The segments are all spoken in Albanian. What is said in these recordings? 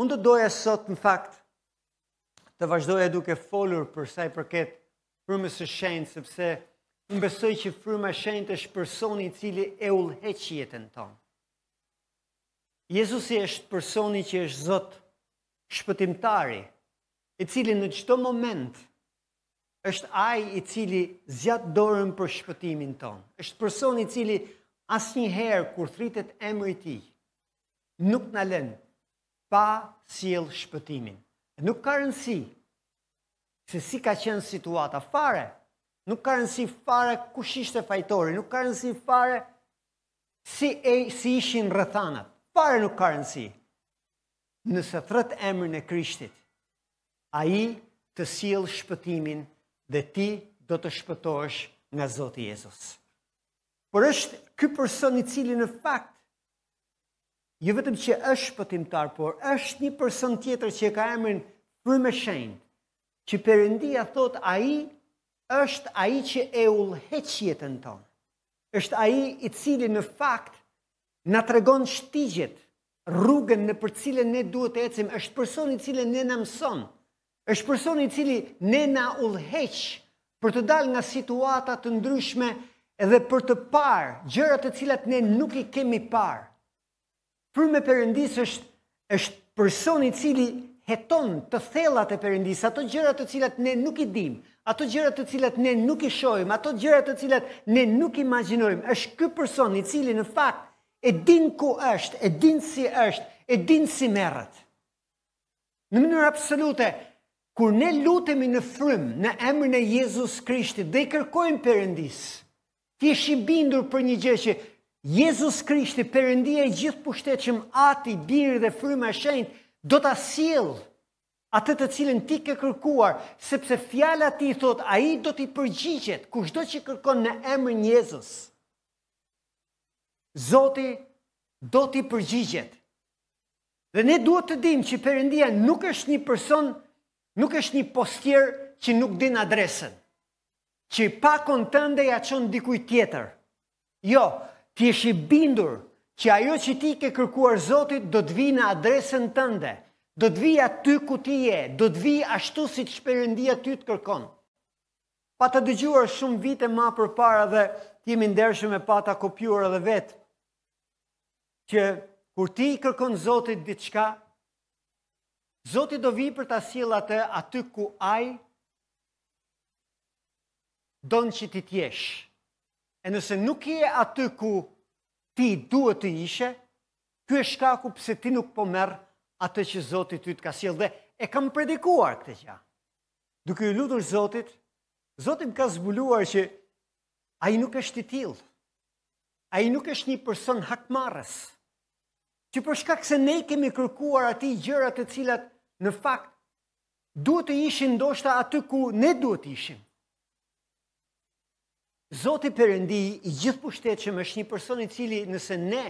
Unë do doja sot në fakt të vazhdoja duke folur për sa i përket frymës së shenjtë sepse unë besoj që fryma e shenjtë është personi i cili e udhëheq jetën tonë. Jezusi është personi që është Zot shpëtimtari, i cili në çdo moment është ai i cili zgjat dorën për shpëtimin tonë. Është personi i cili asnjëherë kur thirret emri i tij, nuk na lën pa sjell shpëtimin. Nuk ka rëndësi se si ka qenë situata fare, nuk ka rëndësi fare kush ishte fajtori, nuk ka rëndësi fare si e si ishin rrethanat. Fare nuk ka rëndësi. Nëse thërret emrin e Krishtit, ai të sjell shpëtimin dhe ti do të shpëtohesh nga Zoti Jezus. Por është ky person i cili në fakt jo vetëm që është shpëtimtar, por është një person tjetër që ka emrin frymë e shenjtë, që Perëndia thotë ai është ai që e udhëheq jetën tonë, është ai i cili në fakt na tregon shtigjet, rrugën nëpër të cilën ne duhet të ecim, është personi i cili ne na mëson, Është personi i cili ne na udhëheq për të dalë nga situata të ndryshme dhe për të parë gjëra të cilat ne nuk i kemi parë. Frymë e Perëndisë është është personi i cili heton të thellat e Perëndisë, ato gjëra të cilat ne nuk i dimë, ato gjëra të cilat ne nuk i shohim, ato gjëra të cilat ne nuk i imagjinojmë. Është ky person i cili në fakt e din ku është, e din si është, e din si merret. Në mënyrë absolute, kur ne lutemi në frymë në emrin e Jezus Krishtit dhe i kërkojmë Perëndisë, të jesh i bindur për një gjë që Jezus Krishti, Perëndia i gjithëpushtetshëm, Ati, Biri dhe Fryma e Shenjtë, do ta sjellë atë të cilën ti ke kërkuar, sepse fjala e tij thotë, ai do t'i përgjigjet, kushdo që kërkon në emrin Jezus. Zoti do t'i përgjigjet. Dhe ne duhet të dimë që Perëndia nuk është një person, nuk është një postier që nuk din adresën. Që e pakon tënde ia çon dikujt tjetër. Jo, të jesh i bindur që ajo që ti ke kërkuar Zotit do të vijë në adresën tënde. Do të vijë aty ku ti je, do të vijë ashtu siç Perëndia ty të kërkon. Pata dëgjuar shumë vite ma përpara dhe të jem i ndershëm e pata kopjuar edhe vetë. që kur ti i kërkon Zotit diçka, Zoti do vi për ta sjell atë aty ku ai don që ti të jesh. E nëse nuk je aty ku ti duhet të ishe, ky është shkaku pse ti nuk po merr atë që Zoti ty të ka sjell dhe e kam predikuar këtë gjë. Duke iu lutur Zotit, Zoti më ka zbuluar që ai nuk është i tillë. Ai nuk është një person hakmarrës. Që për shkak se ne kemi kërkuar atij gjëra të cilat në fakt duhet të ishin ndoshta aty ku ne duhet të ishim. Zoti Perëndi i gjithëpushtetshëm është një person i cili nëse ne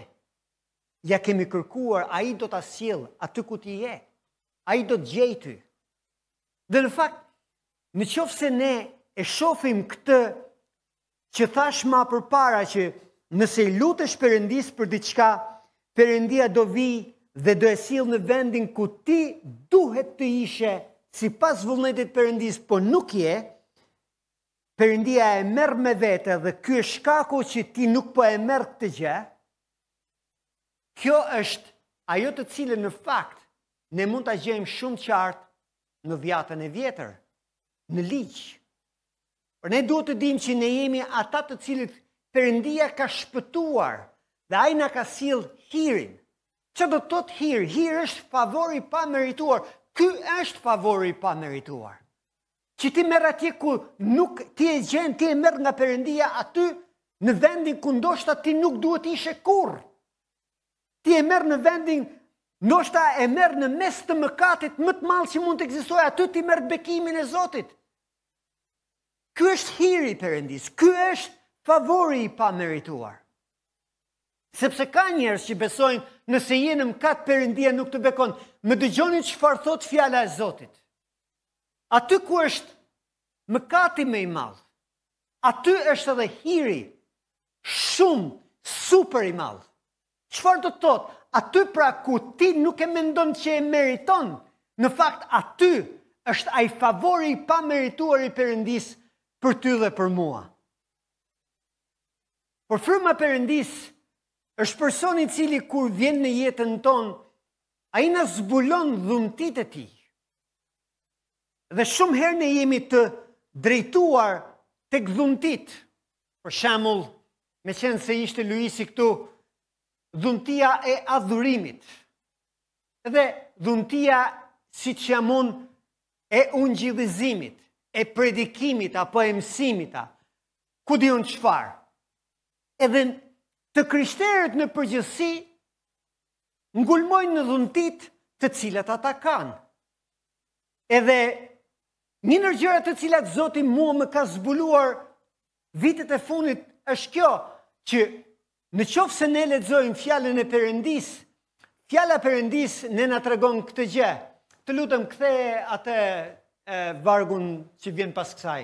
ja kemi kërkuar, ai do ta sjell aty ku ti je. Ai do të gjejë ty. Dhe në fakt, në qoftë se ne e shohim këtë që thashë ma përpara që nëse i lutesh Perëndisë për diçka, Perëndia do vi dhe do e sjell në vendin ku ti duhet të ishe sipas vullnetit Perëndisë, po nuk je. Perëndia e merr me vete dhe ky është shkaku që ti nuk po e merr këtë gjë. Kjo është ajo të cilën në fakt ne mund ta gjejmë shumë qartë në dhjatën e vjetër, në ligj. Por ne duhet të dimë që ne jemi ata të cilët Perëndia ka shpëtuar dhe ai na ka sjell hirin. Ça do të thotë hir? Hir është favor i pamerituar. Ky është favori i pamerituar. Që ti merr atje ku nuk ti e gjen, ti e merr nga Perëndia aty në vendin ku ndoshta ti nuk duhet të ishe kurrë. Ti e merr në vendin ndoshta e merr në mes të mëkatit më të madh që mund të ekzistojë, aty ti merr bekimin e Zotit. Ky është hiri i Perëndisë, ky është favori i pamerituar. Sepse ka njerëz që besojnë, nëse je në mëkat, Perëndia nuk të bekon. Më dëgjoni çfarë thotë fjala e Zotit. Aty ku është mëkati më i madh, aty është edhe hiri shumë super i madh. Çfarë do të thotë, aty pra ku ti nuk e mendon që e meriton, në fakt aty është ai favori i pamerituar i Perëndisë për ty dhe për mua. Por fryma Perëndisë është personi i cili kur vjen në jetën tonë, ai na zbulon dhuntitë e tij. Dhe shumë herë ne jemi të drejtuar tek dhuntitë. Për shembull, meqenëse ishte Luisi këtu, dhuntia e adhurimit dhe dhuntia siç jam unë e ungjillizimit, e predikimit apo e mësimit, ku di unë çfarë. Edhe të krishterët në përgjithësi ngulmojnë në dhuntitë të cilat ata kanë. Edhe një ndër gjërat të cilat Zoti mua më ka zbuluar vitet e fundit është kjo që në qoftë se ne lexojmë fjalën e Perëndisë, fjala e Perëndisë ne na tregon këtë gjë. Të lutem ktheje atë e, vargun që vjen pas kësaj.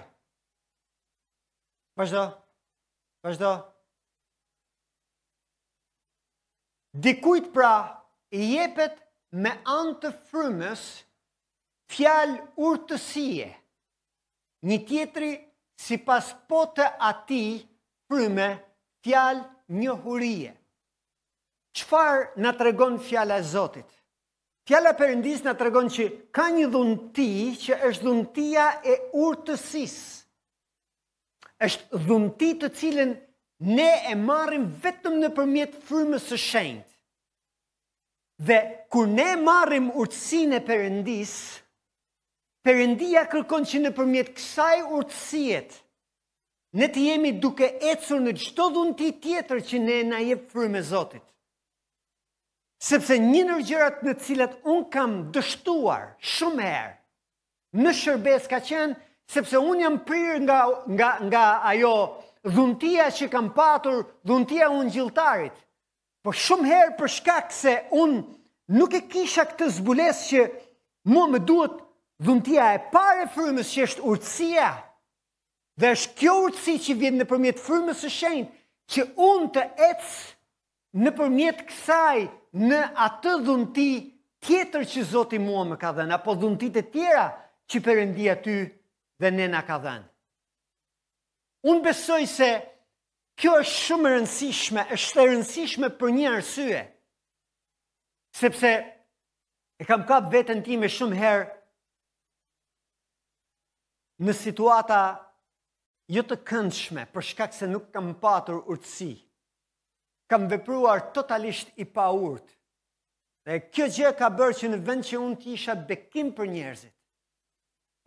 Vazhdo. Vazhdo. Dikujt pra i jepet me anë të frymës fjalë urtësie, një tjetri sipas po të atij fryme fjalë njohurie. Çfarë na tregon fjala e Zotit? Fjala e Perëndisë na tregon që ka një dhunti që është dhuntia e urtësisë. është dhunti të cilën ne e marrim vetëm nëpërmjet frymës së shenjtë. Dhe kur ne marrim urtësinë e Perëndisë, Perëndia kërkon që nëpërmjet kësaj urtësie, ne të jemi duke ecur në çdo dhunti tjetër që ne na jep fryma e Zotit. Sepse një ndër gjërat në cilat unë kam dështuar shumë herë, në shërbesë ka qenë sepse unë jam prirë nga, nga, nga ajo dhuntia që kam patur, dhuntia e ungjilltarit. Por shumë herë për shkak se unë nuk e kisha këtë zbulesë që mua më duhet dhuntia e parë e frymës që është urtësia. Dhe është kjo urtësi që vjen nëpërmjet frymës së shenjtë që unë të ec nëpërmjet kësaj në atë dhunti tjetër që Zoti mua më ka dhënë, apo dhuntitë e tjera që Perëndia ty dhe ne na ka dhënë. Unë besoj se kjo është shumë e rëndësishme, është e rëndësishme për një arsye, sepse e kam kap veten time shumë herë në situata jo të këndshme, për shkak se nuk kam patur urtësi. kam vepruar totalisht i paurtë. Dhe kjo gjë ka bërë që në vend që unë të isha bekim për njerëzit,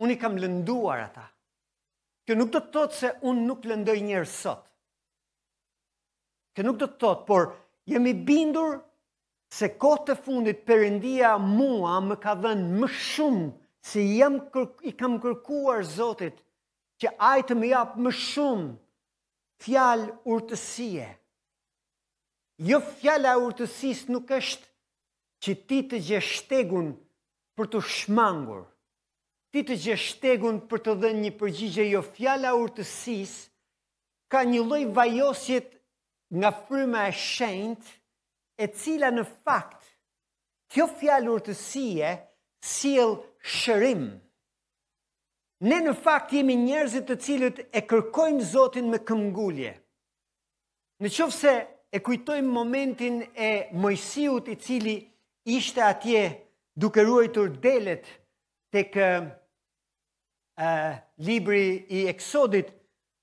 unë i kam lënduar ata. Kjo nuk do të thotë se unë nuk lëndoj njerëz sot. Kjo nuk do të thotë, por jam i bindur se kohët e fundit Perëndia mua më ka dhënë më shumë se i kam kërk, i kam kërkuar Zotit që ai të më japë më shumë fjalë urtësie. Jo fjala e urtësisë nuk është që ti të gjesh shtegun për t'u shmangur. Ti të gjesh shtegun për të dhënë një përgjigje jo fjala e urtësisë ka një lloj vajosjeje nga fryma e shenjtë e cila në fakt kjo fjalë urtësie sjell shërim. Ne në fakt jemi njerëzit të cilët e kërkojmë Zotin me këmbëngulje. Në qoftë se e kujtojmë momentin e Moisiut i cili ishte atje duke ruajtur delet tek uh, libri i eksodit,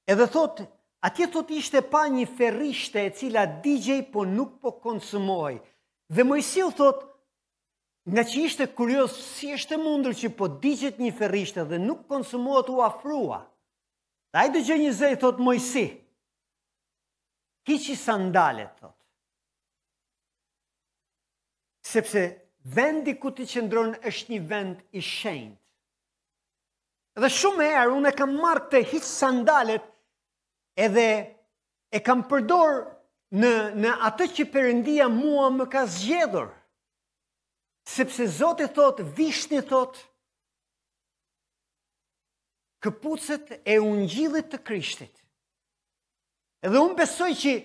edhe thotë, atje thotë ishte pa një ferrishte e cila digjej po nuk po konsumohej. Dhe Moisiu thotë, Ngaqë ishte kurioz si është e mundur që po digjet një ferrishte dhe nuk konsumohet u afrua. Dhe ai dëgjon një zë, thotë Moisi. Hiqi sandalet, thotë. Sepse vendi ku ti qëndron është një vend i shenjtë. Dhe shumë herë, unë e kam marrë këtë hiqi sandalet edhe E kam përdorë në, në atë që Perëndia mua më ka zgjedhur. Sepse Zoti thotë, vishni thotë këpucët e ungjillit të Krishtit. Edhe unë besoj që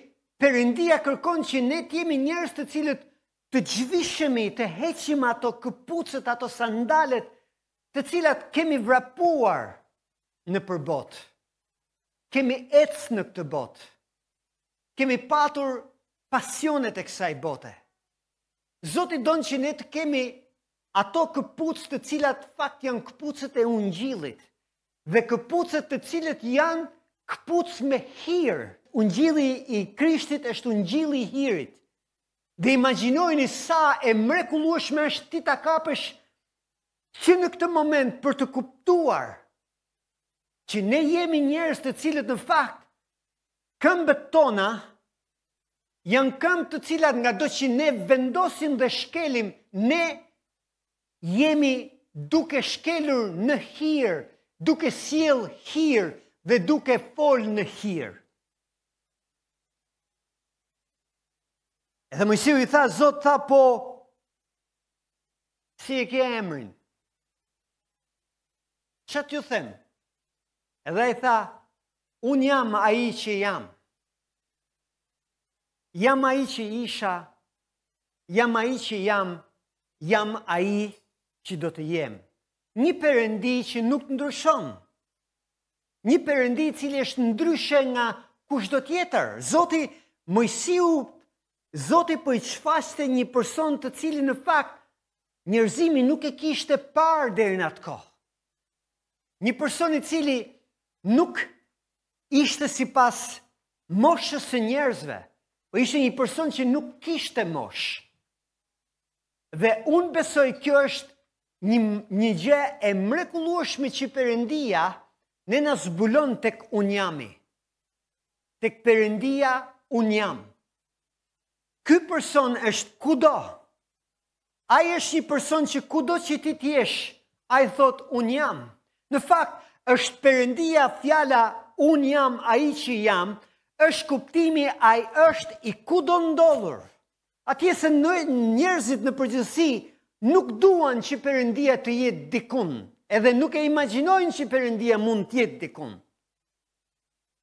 Perëndia kërkon që ne të jemi njerëz të cilët të zhvishemi, të heqim ato këpucët, ato sandalet, të cilat kemi vrapuar nëpër botë. kemi ec në këtë botë, kemi patur pasionet e kësaj bote. Zoti don që ne të kemi ato këpucë të cilat fakt janë këpucët e ungjillit dhe këpucët të cilat janë këpucë me hir. Ungjilli i Krishtit është ungjilli i hirit. Dhe imagjinoni sa e mrekullueshme është ti ta kapësh që në këtë moment për të kuptuar që ne jemi njerëz të cilët në fakt këmbët tona janë këmbë të cilat ngado që ne vendosim dhe shkelim, ne jemi duke shkelur në hir, duke sjell hir dhe duke fol në hir. Edhe Moisiu i tha, Zot tha po, si e ke emrin? Ç'a t'ju them? Edhe i tha, unë jam ai që jam. Jam ai që isha, jam ai që jam, jam ai që do të jem. Një perëndi që nuk ndryshon. Një perëndi i cili është ndryshe nga kushdo tjetër. Zoti Mojsiu, Zoti po i shfaqte një person të cilin në fakt njerëzimi nuk e kishte parë deri në atë kohë. Një person i cili nuk ishte sipas moshës së njerëzve, po ishte një person që nuk kishte moshë. Dhe unë besoj kjo është një, një gjë e mrekullueshme që Perëndia ne na zbulon tek unë jami. Tek Perëndia unë jam. Ky person është kudo, Ai është një person që kudo që ti të jesh, ai thotë unë jam. Në fakt, është Perëndia fjala unë jam ai që jam, është kuptimi ai është i kudondodhur. Atje se njerëzit në përgjithësi nuk duan që Perëndia të jetë dikun, edhe nuk e imagjinojnë që Perëndia mund të jetë dikun.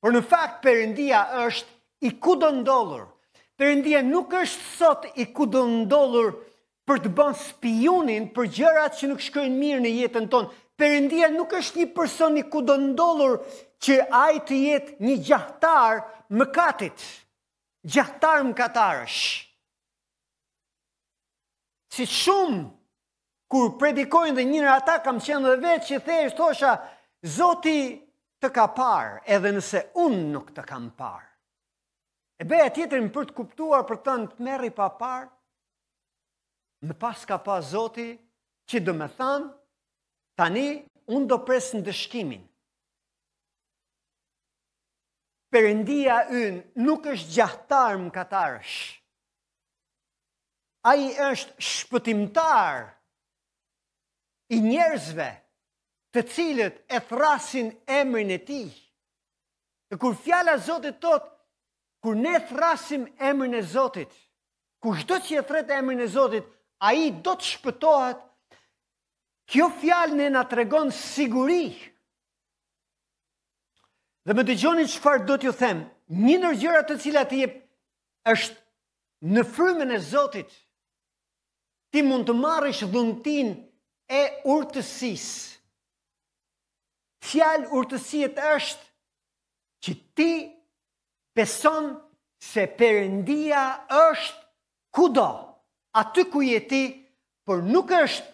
Por në fakt Perëndia është i kudondodhur. Perëndia nuk është sot i kudondodhur për të bërë spiunin për gjërat që nuk shkojnë mirë në jetën tonë. Perëndia nuk është një person i kudondodhur që ai të jetë një gjahtar mëkatit. Gjahtar mëkatarësh. Si shumë kur predikojnë dhe një nga ata kam qenë dhe vetë që thesh, thosha, Zoti të ka parë edhe nëse unë nuk të kam parë. E bëja tjetrin për të kuptuar për të thënë tmerri, pa parë, më pas ka pa Zoti që domethanë, tani unë do pres ndëshkimin. Perëndia ynë nuk është gjahtar mëkatarësh. Ai është shpëtimtar i njerëzve të cilët e thërrasin emrin e tij. Dhe kur fjala e Zotit thotë, kur ne thërrasim emrin e Zotit, kushdo që e thërret emrin e Zotit, ai do të shpëtohet, kjo fjalë ne na tregon siguri. Dhe më dëgjoni çfarë do t'ju them, një ndër gjërat të cilat i jep është Në frymën e Zotit, ti mund të marrish dhuntinë e urtësisë. Fjalë urtësiet është që ti beson se Perëndia është kudo, aty ku je ti, por nuk është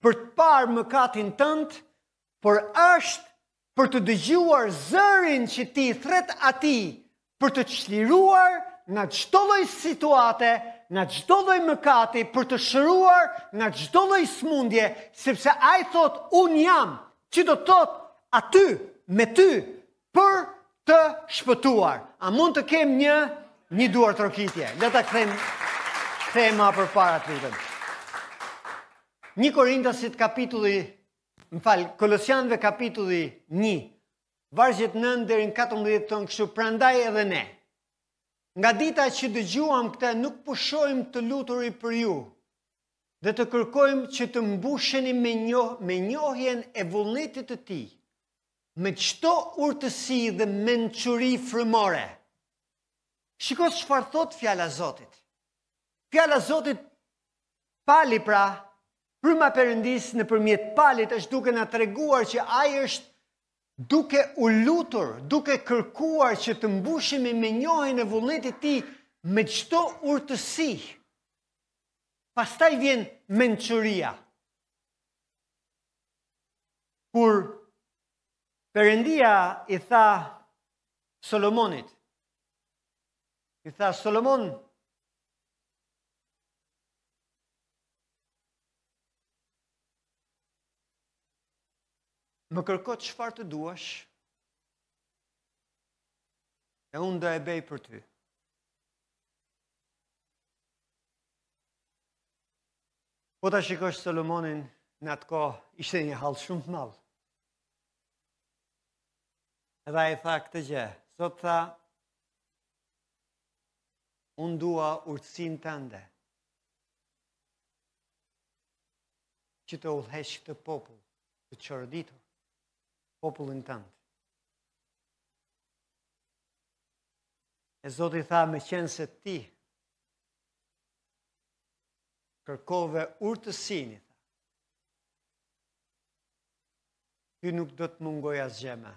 për të parë mëkatin tënd, por është për të dëgjuar zërin që ti i thërret atij për të çliruar nga çdo lloj situate, nga çdo lloj mëkati, për të shëruar nga çdo lloj sëmundje, sepse ai thotë unë jam, që do të thotë aty me ty për të shpëtuar. A mund të kem një një duartrokitje? Le ta kthejmë kthejmë më përpara të lutem. Një Korintasit kapitulli Më fal, Kolosianëve kapitulli 1, vargjet 9 deri në 14 thotë kështu, prandaj edhe ne. Nga dita që dëgjuam këtë, nuk pushojmë së luturi për ju, dhe të kërkojmë që të mbusheni me, njoh, me njohjen e vullnetit të tij, me çdo urtësi dhe mençuri frymore. Shiko se çfarë thotë fjala Zotit. Fjala Zotit Pali pra, fryma e Perëndisë nëpërmjet Palit është duke na treguar që Ai është duke u lutur, duke kërkuar që të mbushemi me njohjen e vullnetit të Tij me çdo urtësi. Pastaj vjen mençuria. Kur Perëndia i tha Solomonit, i tha Solomon, Më kërko çfarë të duash, e unë do e bëj për ty. Po ta shikosh Solomonin në atë kohë, ishte një hall shumë të madh. Edhe ai tha këtë gjë, Zot tha, Unë dua urtësinë tënde që të udhëheq këtë popull të çoroditur, popullin tënd. E Zoti i tha meqenëse ti kërkove urtësinë i tha, ty nuk do të mungojë asgjë më.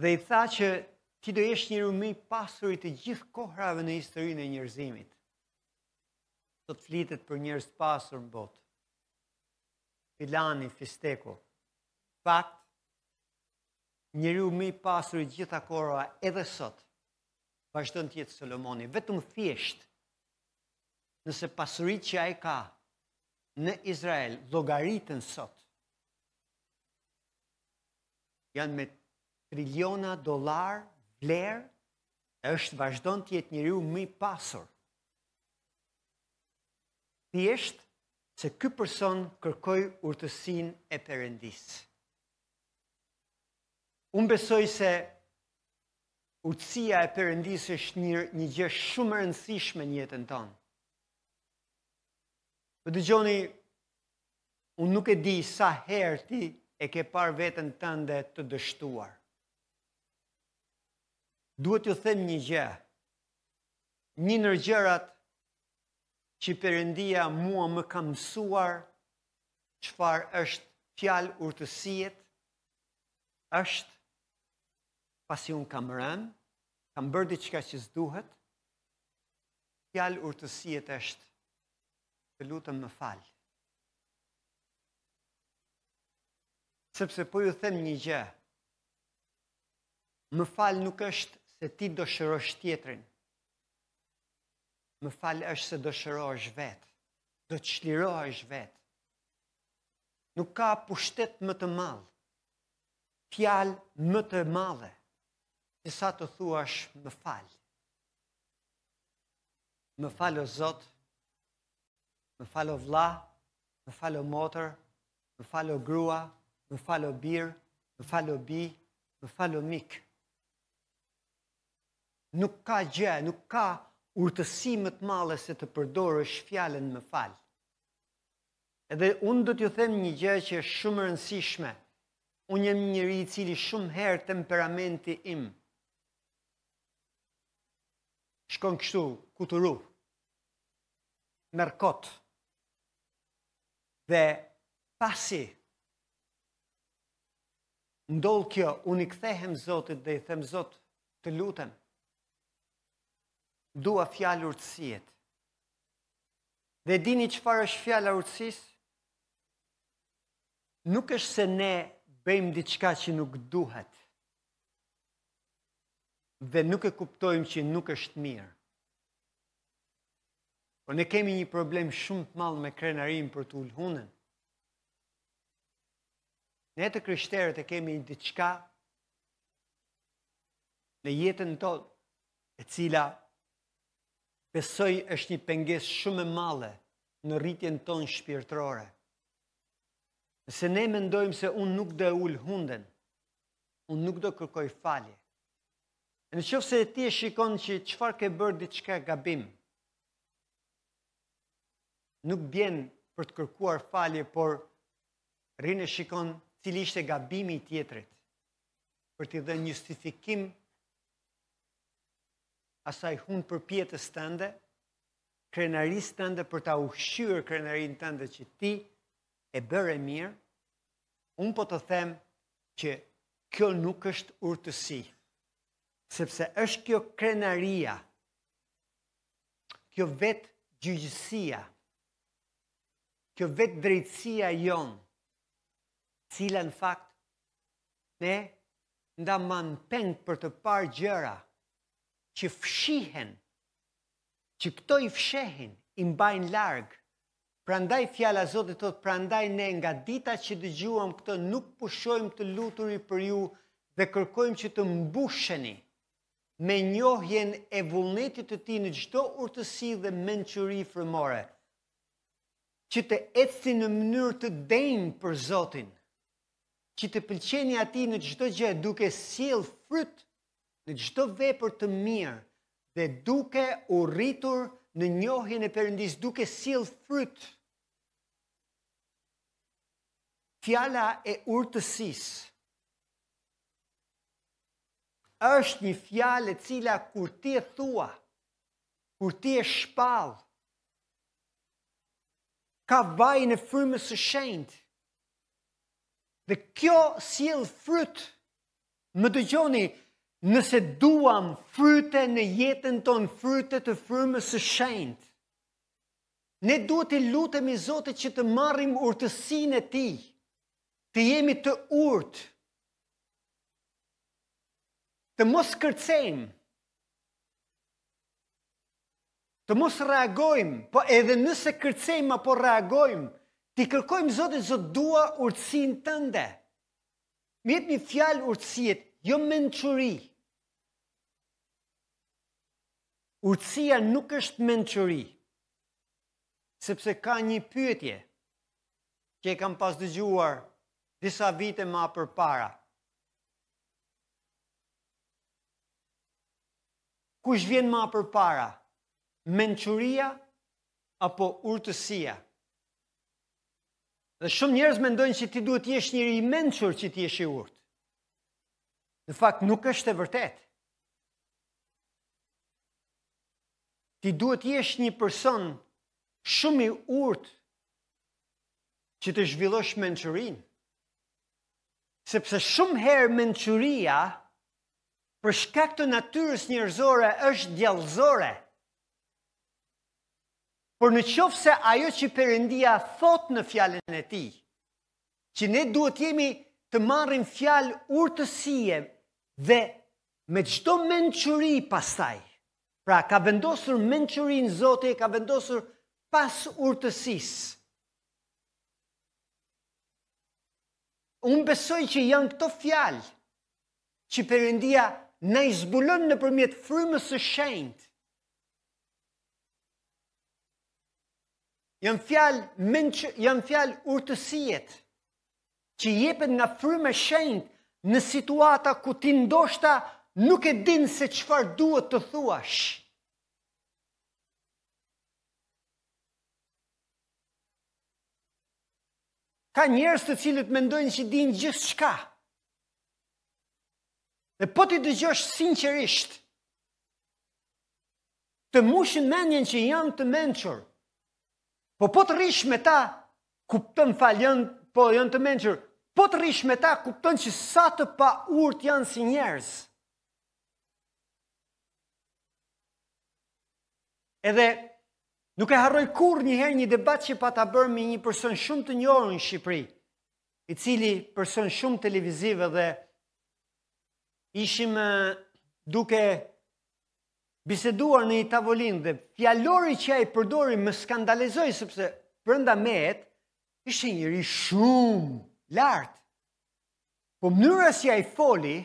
Dhe i tha që ti do jesh njeriu më i pasur i të gjithë kohërave në historinë e njerëzimit. Sot flitet për njerëz të pasur në botë. Filani, Fisteku. Fakt, njeriu më i pasur i të gjitha kohërave edhe sot vazhdon të jetë Solomoni, vetëm thjesht nëse pasuritë që ai ka në Izrael llogariten sot janë me triliona dollarë vlerë, është vazhdon të jetë njeriu më i pasur. Thjesht se ky person kërkoi urtësinë e Perëndisë. Unë besoj se urtësia e Perëndisë është një një gjë shumë e rëndësishme në jetën tonë. Po dëgjoni, unë nuk e di sa herë ti e ke parë veten tënde të dështuar. Duhet t'ju them një gjë, një ndër gjërat që Perëndia mua më ka mësuar çfarë është fjalë urtësie, është pasi unë kam rënë, kam bërë diçka që s'duhet, Fjalë urtësie është. Të lutem më fal. Sepse po ju them një gjë. Më fal nuk është se ti do shërosh tjetrin. Më fal është se do shërohesh vetë. Do të çlirohesh vetë. Nuk ka pushtet më të madh. Fjalë më të madhe sesa të thuash më fal. Më fal o Zot, më fal o vëlla, më fal o motër, më fal o grua, më fal o bir, më fal o bijë, më fal o mik. Nuk ka gjë, nuk ka urtësi më të madhe se të përdorësh fjalën më fal. Edhe unë do t'ju them një gjë që është shumë e rëndësishme. Unë jam njeri i cili shumë herë temperamenti im Shkon kështu, kuturu. Merr kot. Dhe pasi ndodh kjo, unë i kthehem Zotit dhe i them Zot, të lutem, dua fjalë urtësie. Dhe dini çfarë është fjala e urtësisë? Nuk është se ne bëjmë diçka që nuk duhet. dhe nuk e kuptojmë që nuk është mirë. Po ne kemi një problem shumë të madh me krenarinë për ta ulur hundën. Ne të krishterët e kemi një diçka në jetën tonë, e cila besoj është një pengesë shumë e madhe në rritjen tonë shpirtërore. Nëse ne mendojmë se unë nuk do e ul hundën, Unë nuk do kërkoj falje. E në qoftë se ti e shikon që çfarë ke bërë diçka gabim, nuk bjen për të kërkuar falje, por rrin e shikon cili ishte gabimi i tjetrit, për t'i dhënë justifikim asaj hundëpërpjetës tënde, krenarisë tënde për ta ushqyer krenarinë tënde që ti je bërë e mirë, Unë po të them që kjo nuk është urtësi, sepse është kjo krenaria, kjo vetëgjyqësia, kjo vetëdrejtësia jonë, cila në fakt ne na mban peng për të parë gjëra që fshihen, që këto i fshehin, i mbajnë larg, Prandaj fjala e Zotit thotë prandaj ne nga dita që dëgjuam këtë nuk pushojmë së luturi për ju dhe kërkojmë që të mbusheni me njohjen e vullnetit të tij në çdo urtësi dhe mençuri frymore që të ecni në mënyrë të denjë për Zotin që t'i pëlqeni atij në çdo gjë duke sjellë fryt në çdo vepër të mirë dhe duke u rritur në njohjen e Perëndisë, duke sjellë fryt. Fjala e urtësisë është një fjalë e cila kur ti e thua, kur ti e shpall, ka vajin e frymës së shenjtë. Dhe kjo sjell fryt Më dëgjoni, nëse duam fryte në jetën tonë, fryte të frymës së shenjtë, ne duhet t'i lutemi Zotit që të marrim urtësinë e Tij, të jemi të urtë, të mos kërcejmë, të mos reagojmë, po edhe nëse kërcejmë apo reagojmë, t'i kërkojmë Zotit, Zot, dua urtësinë tënde, Më jep një fjalë urtësiet, jo mençuri. Urtësia nuk është mençuri. Sepse ka një pyetje që e kam pas dëgjuar disa vite ma përpara. Kush vjen ma përpara? Mençuria apo urtësia? Dhe shumë njerëz mendojnë që ti duhet të jesh njeri i mençur që të jesh i urtë. Në fakt nuk është e vërtetë. Ti duhet të jesh një person shumë i urtë që të zhvillosh mençurinë. Sepse shumë herë mençuria për shkak të natyrës njerëzore është djallëzore. Por në qoftë se ajo që Perëndia thotë në Fjalën e Tij, që ne duhet të jemi të marrim fjalë urtësie dhe me çdo mençuri pastaj. Pra ka vendosur mençurinë Zoti e ka vendosur pas urtësisë. Unë besoj që janë këto fjalë që Perëndia na i zbulon nëpërmjet frymës së shenjtë. Janë fjalë menç, janë fjalë urtësiet që jepen nga fryma e shenjtë në situata ku ti ndoshta nuk e din se çfarë duhet të thuash. Ka njerëz të cilët mendojnë që dinë gjithçka. Dhe po t'i dëgjosh sinqerisht, të mushin mendjen që janë të mençur. Po po të rrish me ta, kupton fal janë, po janë të mençur. Po të rrish me ta, kupton që sa të paurtë janë si njerëz. Edhe nuk e harroj kurrë një herë një debat që pata bërë me një person shumë të njohur në Shqipëri, i cili person shumë televiziv dhe ishim duke biseduar në një tavolinë dhe fjalori që ai përdori më skandalizoi sepse brenda meje ishte njeri shumë lart. Po mënyra si ai foli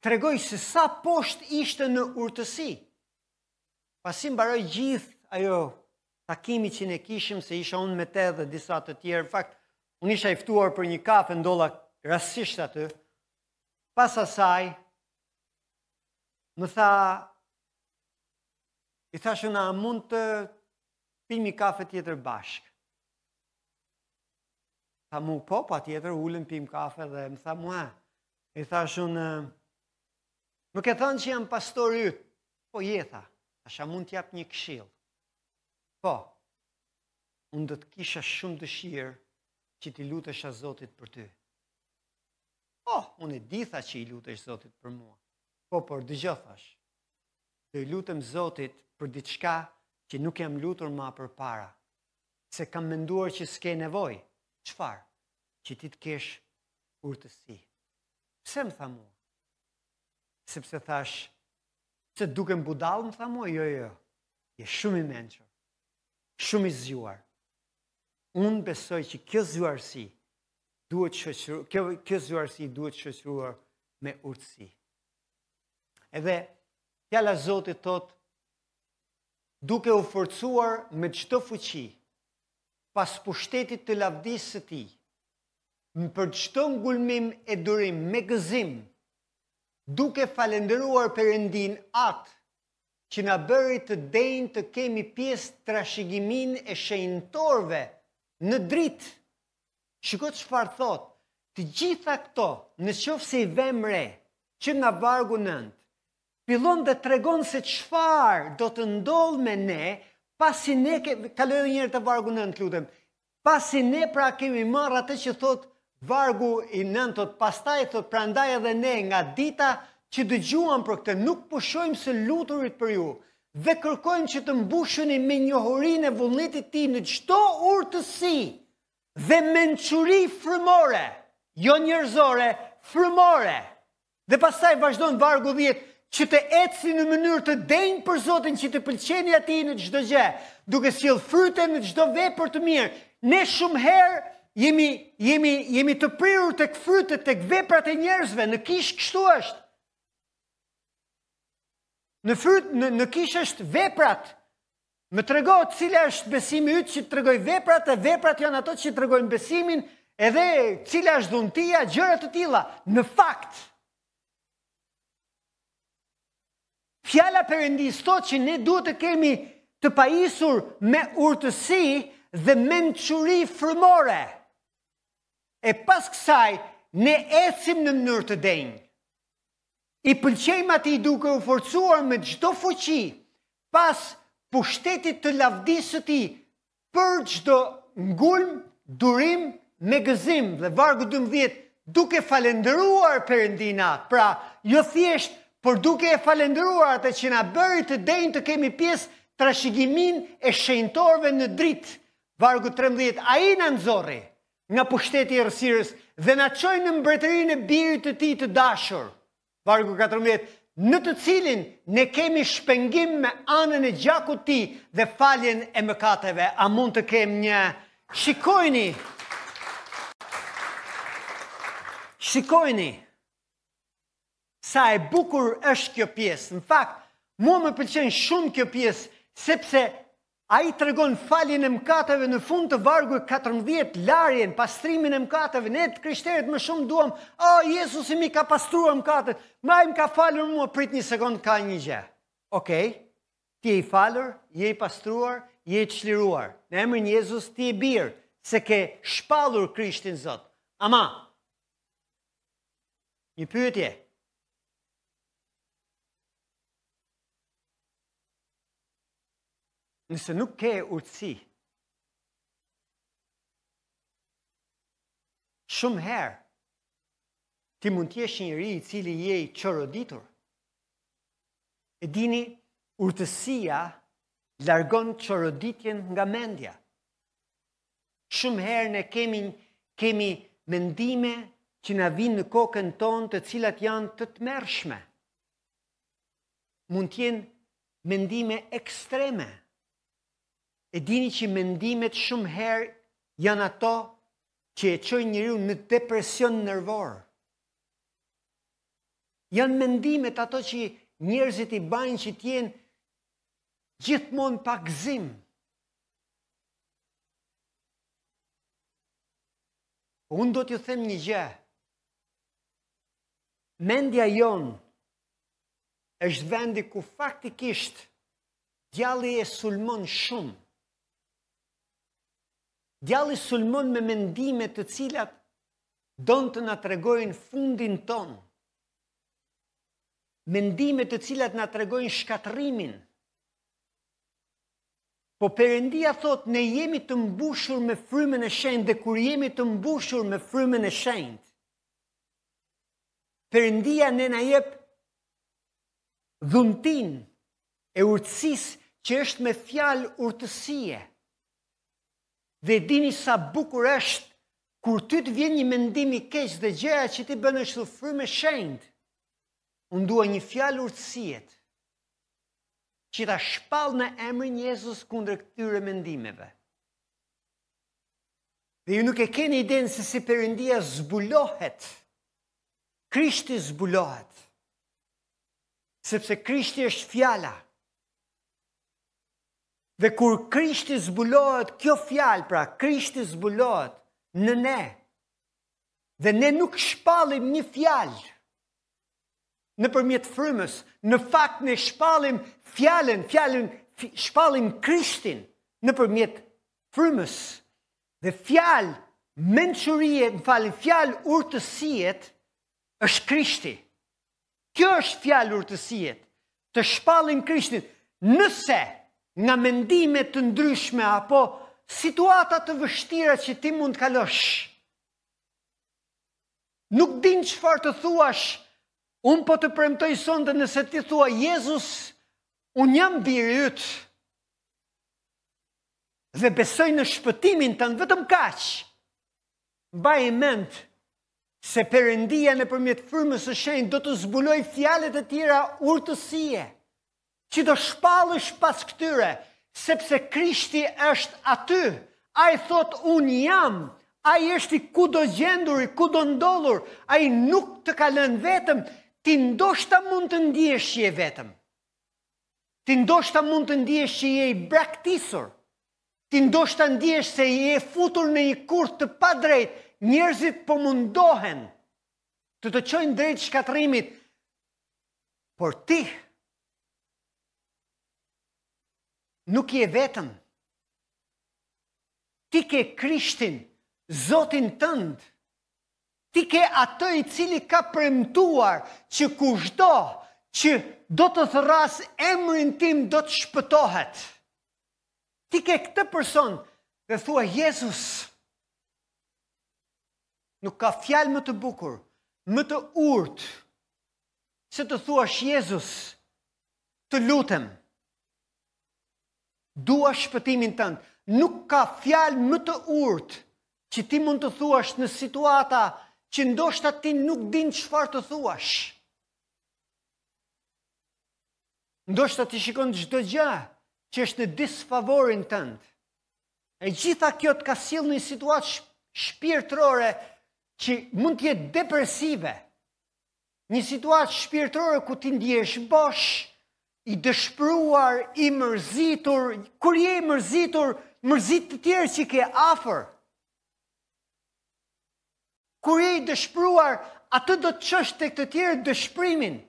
tregoi se sa poshtë ishte në urtësi. Pasi mbaroi gjithë ajo takimi që ne kishim se isha unë me te dhe disa të tjerë, në fakt unë isha i ftuar për një kafe ndodha rastësisht aty. Pas asaj Më tha, i thashë unë a mund të pimë kafe tjetër bashkë. Tha mu, po, patjetër, ulem pimë kafe dhe më tha mua. I thashë unë, më ke thënë që jam pastor yt. Po je tha, thashë a mund të jap një këshillë. Po. Unë do të kisha shumë dëshirë që t'i lutesha Zotit për ty. Oh, unë e di, tha që i lutesh Zotit për mua. Po, por dëgjo, thashë. Do i lutem Zotit për diçka që nuk jam lutur ma përpara. Se kam menduar që s'ke nevojë. Çfarë? Që ti të kesh urtësi. Pse më tha mua? Sepse thashë, pse dukem budallë më tha mua, jo, jo, jo. Je shumë i mençur. Shumë i zgjuar. Unë besoj që kjo zgjuarsi duhet shoqëru, kjo, kjo zgjuarsi duhet shoqëruar me urtësi. Edhe fjala Zotit thotë, duke u forcuar me çdo fuqi, pas pushtetit të lavdisë së tij, për çdo ngulmim e durim me gëzim, duke falënderuar Perëndinë Atë, që na bëri të denjë të kemi pjesë trashëgimin e shenjtorëve në dritë, Shiko çfarë thotë, të gjitha këto, në qoftë se i vëmë re, që nga vargu nëntë, fillon dhe tregon se çfarë do të ndodhë me ne, pasi ne, ke, kaloje dhe njëherë te vargu nëntë, të lutem, pasi ne pra kemi marrë atë që thotë vargu i nëntë, thotë, pastaj thotë, prandaj edhe ne nga dita që dëgjuam për këtë, nuk pushojmë së luturit për ju, dhe kërkojmë që të mbushuni me njohurinë e vullnetit tij në çdo urtësi, dhe mençuri frymore, jo njerëzore, frymore. Dhe pastaj vazhdon vargu 10 që të ecni në mënyrë të denjë për Zotin që t'i pëlqeni atij në çdo gjë, duke sjellë fryte në çdo vepër të mirë. Ne shumë herë jemi jemi jemi të prirur tek frytet, tek veprat e njerëzve, në kishë kështu është. Në fryt në, në kishë është veprat. Më trego cili është besimi yt që të tregoj veprat e veprat janë ato që tregojnë besimin edhe cila është dhuntia, gjëra të tilla. Në fakt, fjala Perëndisë thotë që ne duhet të jemi të pajisur me urtësi dhe mençuri frymore. E pas kësaj, ne ecim në mënyrë të denjë. i pëlqejmë atij duke u forcuar me çdo fuqi pas pushtetit të lavdisë së tij për çdo ngulm, durim, me gëzim dhe vargu dymbëdhjetë duke falënderuar Perëndinë atë, pra, jo thjesht, por duke e falënderuar atë që na bëri të denjë të kemi pjesë në trashëgiminë e shenjtorëve në dritë, vargu trembëdhjetë, ai na nxori nga pushteti i errësirës dhe na çoi në mbretërinë e birit të tij të dashur, vargu 14, në të cilin ne kemi shpengim me anën e gjakut të tij dhe faljen e mëkateve. A mund të kemi një shikojni? Shikojni! Sa e bukur është kjo pjesë. Në fakt, mua më pëlqen shumë kjo pjesë, sepse ai tregon faljen e mkateve në fund të vargut 14, larjen, pastrimin e mkateve, ne të krishterët më shumë duam, oh, Jezusi m'i ka pastruar mkatet, ai më ka falur mua, prit një sekond ka një gjë. Okej, ti je i falur, je i pastruar, je i çliruar. Në emrin Jezus ti je bir, se ke shpallur Krishtin Zot. Ama, Një pyetje. Nëse nuk ke urtësi, shumë herë, ti mund t'jesh njeri i cili je i çoroditur. E dini, urtësia largon çoroditjen nga mendja. Shumë herë ne kemi kemi mendime që na vijnë në kokën tonë të cilat janë të tmerrshme. Mund të jenë mendime ekstreme. E dini që mendimet shumë herë janë ato që e çojnë njeriun në depresion nervor. Janë mendimet ato që njerëzit i bajnë që të jenë gjithmonë pa gëzim, Unë do t'ju them një gjë. Mendja jonë është vendi ku faktikisht djalli e sulmon shumë. Djalli sulmon me mendime të cilat don të na tregojnë fundin tonë. Mendime të cilat na tregojnë shkatërrimin. Po Perëndia thotë ne jemi të mbushur me frymën e shenjtë dhe kur jemi të mbushur me frymën e shenjtë, Perëndia ne na jep dhuntinë e urtësisë që është me fjalë urtësie. Dhe dini sa bukur është kur ty të vjen një mendim i keq dhe gjëja që ti bën është frymë e shenjtë. Unë dua një fjalë urtësiet. që ta shpall në emrin Jezus kundër këtyre mendimeve. Dhe ju nuk e keni idenë se si Perëndia zbulohet, Krishti zbulohet, sepse Krishti është fjala. Dhe kur Krishti zbulohet, kjo fjalë, pra Krishti zbulohet në ne, dhe ne nuk shpallim një fjalë, nëpërmjet frymës, në fakt ne shpallim fjalën, fja shpallim Krishtin nëpërmjet frymës. Dhe fjalë mençurie, më falni, fjalë urtësiet është Krishti. Kjo është fjalë urtësiet, të shpallim Krishtin. Nëse nga mendime të ndryshme apo situata të vështira që ti mund të kalosh, Nuk din çfarë të thuash. Unë po të premtoj sonte nëse ti thua Jezus, unë jam biri yt. Dhe besoj në shpëtimin tënd vetëm kaq. Mbaje mend se Perëndia nëpërmjet frymës së shenjtë do të zbulojë fjalë të tjera urtësie. Që do shpallësh pas këtyre, sepse Krishti është aty. Ai thotë unë jam. Ai është i kudogjendur, i kudondodhur. Ai nuk të ka lënë vetëm. Ti ndoshta mund të ndihesh që je vetëm. Ti ndoshta mund të ndihesh që je i braktisur. Ti ndoshta ndihesh se je futur në një kurth të padrejtë. Njerëzit po mundohen të të çojnë drejt shkatërrimit. Por ti nuk je vetëm. Ti ke Krishtin, Zotin tënd. Ti ke atë i cili ka premtuar që kushdo që do të thërrasë emrin tim do të shpëtohet. Ti ke këtë person dhe thua Jezus. Nuk ka fjalë më të bukur, më të urtë se të thuash Jezus, të lutem, dua shpëtimin tënd. Nuk ka fjalë më të urtë që ti mund të thuash në situata që ndoshta ti nuk din çfarë të thuash. Ndoshta ti shikon çdo gjë që është në disfavorin tënd. E gjitha kjo të ka sjell në një situatë shpirtërore që mund të jetë depresive. Një situatë shpirtërore ku ti ndihesh bosh, i dëshpëruar, i mërzitur, kur je i mërzitur, mërzit të tjerë që i ke afër. Kur je i dëshpëruar, atë do të çosh tek të tjerë dëshpërimin.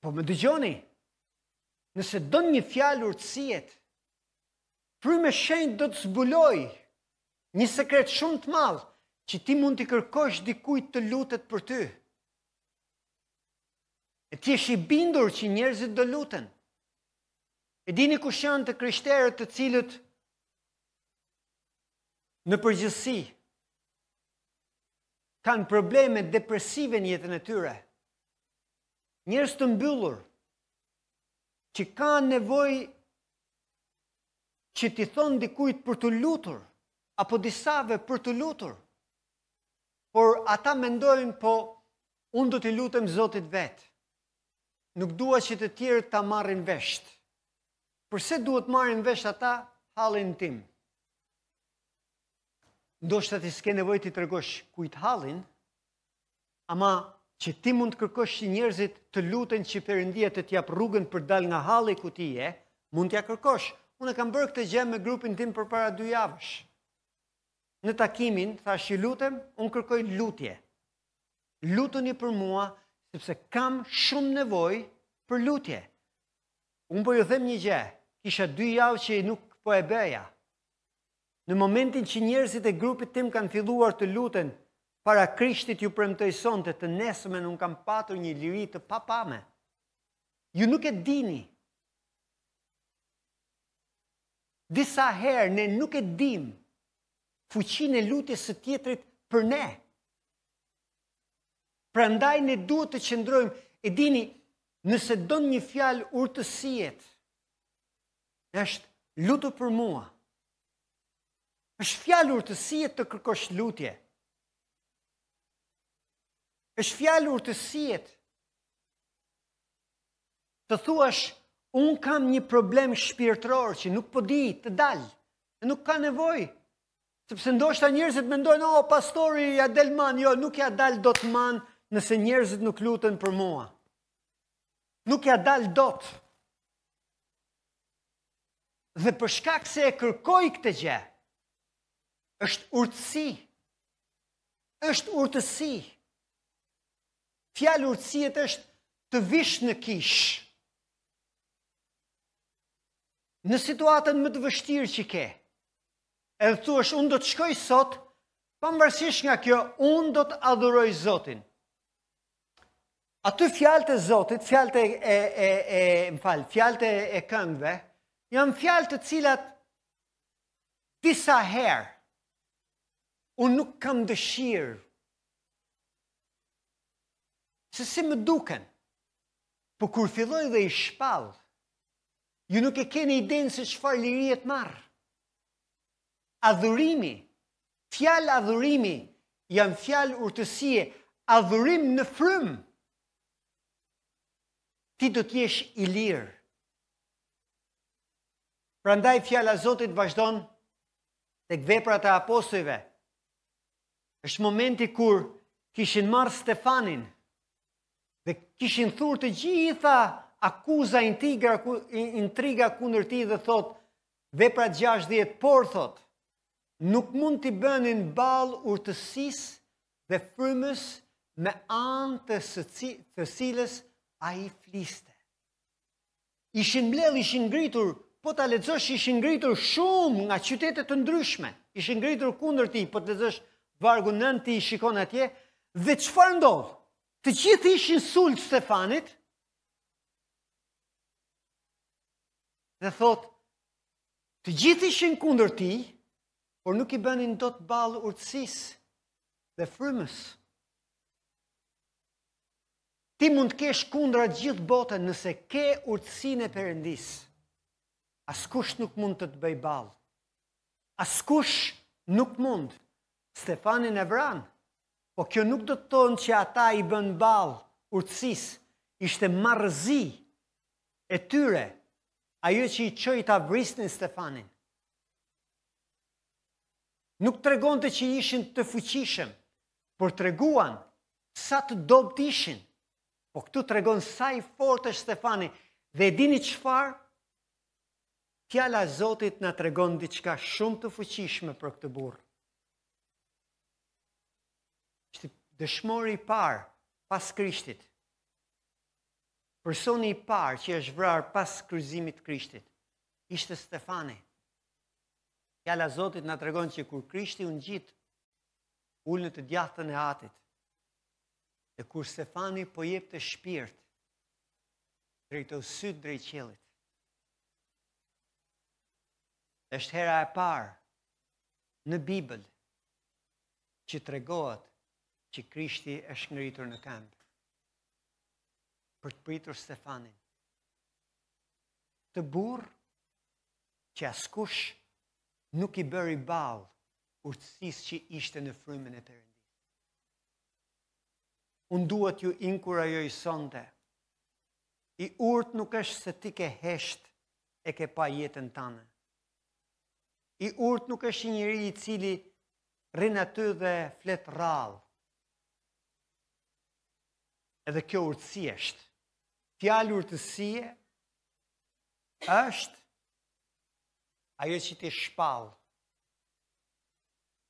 Po më dëgjoni, nëse don një fjalë urtësie, Fryma e Shenjtë do të zbulojë Një sekret shumë të madh që ti mund t'i kërkosh dikujt të lutet për ty. E të jesh i bindur që njerëzit do luten. E dini kush janë të krishterët të cilët në përgjithësi kanë probleme depresive në jetën e tyre. Njerëz të mbyllur që kanë nevojë që t'i thonë dikujt për t'u lutur, apo disave për t'u lutur, por ata mendojnë po unë do t'i lutem Zotit vetë, nuk dua që të tjerë ta marrin vesht. Përse duhet marrin vesht ata hallin tim? Ndoshta ti s'ke nevojë t'i tregosh kujt hallin, Ama që ti mund të kërkosh që njerëzit të luten që Perëndia të të japë rrugën për të dalë nga halli ku ti je, mund t'ia kërkosh. Unë e kam bërë këtë gjë me grupin tim përpara dy javësh. Në takimin thashë ju lutem, unë kërkoj lutje. Lutuni për mua sepse kam shumë nevojë për lutje. Unë po ju them një gjë, kisha dy javë që nuk po e bëja. Në momentin që njerëzit e grupit tim kanë filluar të luten para Krishtit ju premtoj sonte të nesërmen unë kam patur një liri të papame. Ju nuk e dini. Disa herë ne nuk e dim fuqinë e lutjes së tjetrit për ne. Prandaj ne duhet të qëndrojmë, e dini, nëse don një fjalë urtësie, Është, lutu për mua. Është fjalë urtësiet të kërkosh lutje. Është fjalë urtësiet të thuash un kam një problem shpirtëror që nuk po di të dal. Dhe nuk ka nevojë. Sepse ndoshta njerëzit mendojnë, "Oh, pastori ja del mbanë, jo, nuk ja dal dot mbanë nëse njerëzit nuk luten për mua." Nuk ja dal dot. Dhe për shkak se e kërkoj këtë gjë, është urtësi. Është urtësi. Fjalë urtësiet është të vish në kish. Në situatën më të vështirë që ke, edhe thua unë do të shkoj sot, pavarësisht nga kjo, unë do të adhuroj Zotin. Aty fjalët e Zotit, fjalët e e e e, më fal, fjalët e, e këngëve janë fjalë të cilat disa herë unë nuk kam dëshirë se si më duken. Po kur filloj dhe i shpall, ju nuk e keni idenë se çfarë lirie marr. Adhurimi Fjalë adhurimi janë fjalë urtësie, adhurim në frymë. Ti do të jesh i lirë. Prandaj fjala e Zotit vazhdon tek veprat e apostujve. Është momenti kur kishin marrë Stefanin dhe kishin thur të gjitha akuza intriga intriga kundër tij dhe thot veprat 6:10 por thot Nuk mund t'i bënin ballë urtësisë dhe frymës me anë të së cilës ai fliste. Ishin mbledhë, ishin ngritur, po ta lexosh ishin ngritur shumë nga qytete të ndryshme. Ishin ngritur kundër tij, po të lexosh vargun nëntë i shikon atje dhe çfarë ndodh? Të gjithë ishin sul Stefanit. Dhe thot Të gjithë ishin kundër tij, por nuk i bënin dot ballë urtësisë dhe frymës. Ti mund të kesh kundra gjithë botën nëse ke urtësinë e Perëndisë. Askush nuk mund të të bëjë ballë. Askush nuk mund. Stefanin e vranë. Po kjo nuk do të thotë që ata i bënë ballë urtësisë. Ishte marrëzi e tyre Ajo që i çoi ta vrisnin Stefanin. Nuk tregonte që ishin të fuqishëm, por treguan sa të dobët ishin. Po këtu tregon sa i fort është Stefani dhe e dini çfarë? Fjala e Zotit na tregon diçka shumë të fuqishme për këtë burrë. Është dëshmori i parë pas Krishtit, Personi i parë që është vrarë pas kryqëzimit të Krishtit ishte Stefani. Fjala e Zotit na tregon që kur Krishti u ngjit u ul në të djathtën e atit. E kur Stefani po jepte shpirt drejtoi sytë drejt qiellit. Është hera e parë në Bibël që tregohet që Krishti është ngritur në këmbë. për të pritur Stefanin. Atë burrë që askush nuk i bëri ballë urtësisë që ishte në frymën e Perëndisë. Unë dua t'ju inkurajoj sonte. I urtë nuk është se ti ke hesht e ke pa jetën tane. I urtë nuk është njeri i cili rrin aty dhe flet rrallë. Edhe kjo urtësi është. Fjalë urtësie është ajo që ti shpall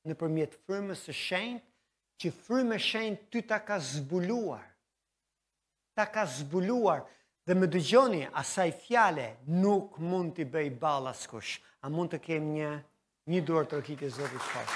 nëpërmjet frymës së shenjtë, që fryma e shenjtë ty ta ka zbuluar. Ta ka zbuluar dhe më dëgjoni asaj fjale nuk mund t'i bëjë ballë askush. A mund të kem një një duartrokitje Zotit shpallë?